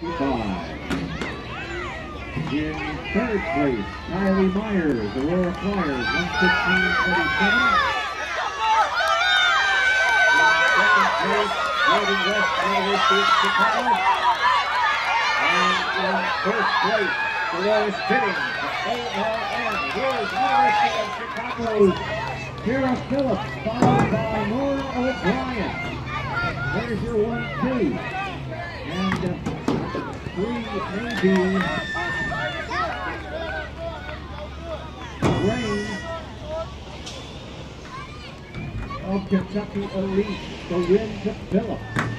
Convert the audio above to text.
In third place, Kylie Myers, Aurora Flyers, 115.47. Second place, Loading West University of Chicago. And in first place, Delores Biddings, ALN. Here's University of Chicago's Kira Phillips, followed by Nora O'Brien. There's your one, two. And uh, three, maybe. Rain of Kentucky Elite, to Phillips.